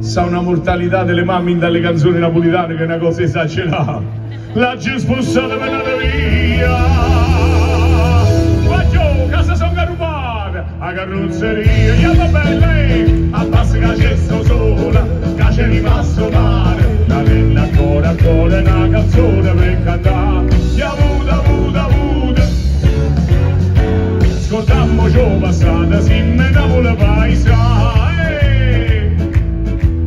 Sa una mortalità delle mamme dalle canzoni napolitane che è una cosa esagerata. La giù spostata per andare via. Casa sono carubata, a carrozzeria, io va bene, Giù passata, si me ne vuole paesare.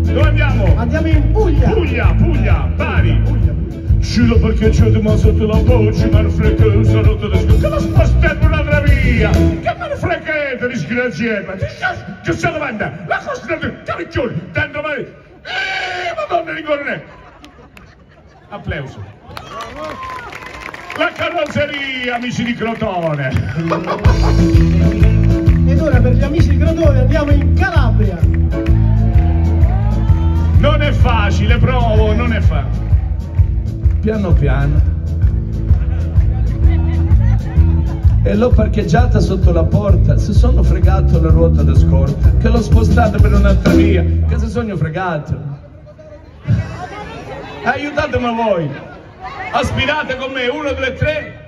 Dove andiamo? Andiamo in Puglia. Puglia, Puglia, Bari. Giuro perché c'è di ma sotto la voce, ma rotto da scuola. Che lo spostiamo un'altra via? Che me ne fregate, disgraziata? Ti sta domanda, la costa di caviccione, tanto male. Eh, madonna di corne. Applauso. La carrozzeria, amici di Crotone. Ed ora per gli amici di Crotone andiamo in Calabria. Non è facile, provo, non è facile. Piano piano. E l'ho parcheggiata sotto la porta, si sono fregato la ruota da scorta, che l'ho spostata per un'altra via, che si sono fregato. Aiutatemi voi. Aspirate con me, uno, due, tre.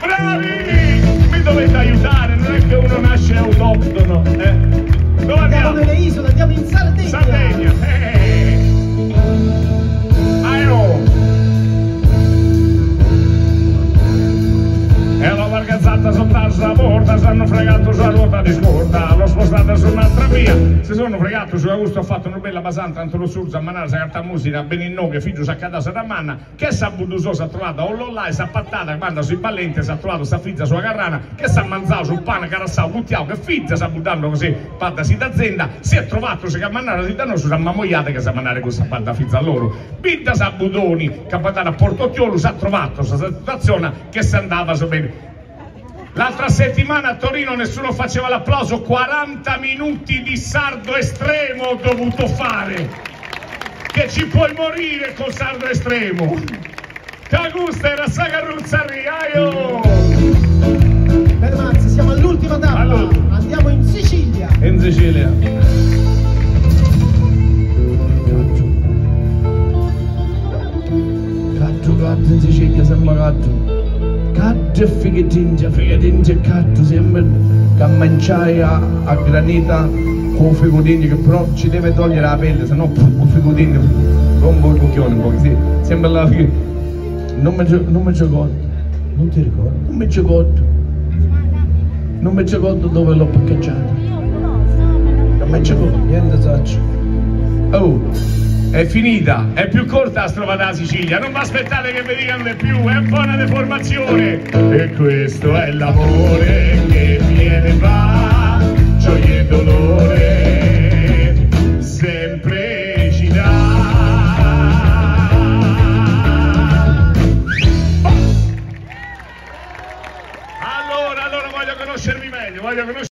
Bravi! Mi dovete aiutare, non è che uno nasce autoctono, hanno fregato sulla ruota di scorta, l'ho spostata su un'altra via, si sono fregato sulla gusto, ho fatto una bella basanta, tanto lo surza, a manare, sa carta musica, Beninnò, che figlio sa cadasa da manna, che sa buduso si è trovata, o l'ollai, sa pattata, guarda sui ballenti, si è trovato sta fizza sulla carrana, che sa mangiato sul pane, carassao, buttiao, che fizza sa buttando così, patta si d'azienda, si è trovato, si che a manare, si danno su sa mammoiate che sa manare questa patta fizza loro, binda sa budoni, capitano a Portocchiolo, si è trovato questa situazione che si andava su bene. L'altra settimana a Torino nessuno faceva l'applauso, 40 minuti di sardo estremo ho dovuto fare. Che ci puoi morire col sardo estremo. Te gusta era Sagaruzzario. Fermarsi, siamo all'ultima tappa. Allora. Andiamo in Sicilia. In Sicilia. Gatto, gatto in Sicilia sembra gatto. Gatto e fighetingia, fighetingia e gatto sembra che mangiai a, a granita con figotinio che però ci deve togliere la pelle, se no il figotinio rompo il cucchione un po' così. Sembra la fighe. Non mi ci- non mi ci ricordo. Non ti ricordo. Non mi ci ricordo. Non mi ci ricordo dove l'ho parcheggiata. Non mi ci ricordo. Niente saccio. Oh, è finita, è più corta la strova della Sicilia, non vi aspettate che vi dicano di più, è una deformazione. E questo è l'amore che viene e va, gioia e dolore, sempre ci. Allora, allora voglio conoscervi meglio, voglio conoscervi